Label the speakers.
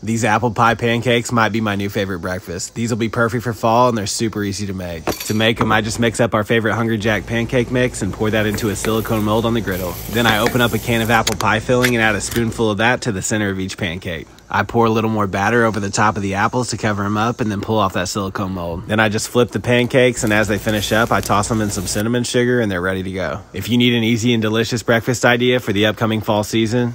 Speaker 1: These apple pie pancakes might be my new favorite breakfast. These will be perfect for fall and they're super easy to make. To make them, I just mix up our favorite Hungry Jack pancake mix and pour that into a silicone mold on the griddle. Then I open up a can of apple pie filling and add a spoonful of that to the center of each pancake. I pour a little more batter over the top of the apples to cover them up and then pull off that silicone mold. Then I just flip the pancakes and as they finish up, I toss them in some cinnamon sugar and they're ready to go. If you need an easy and delicious breakfast idea for the upcoming fall season,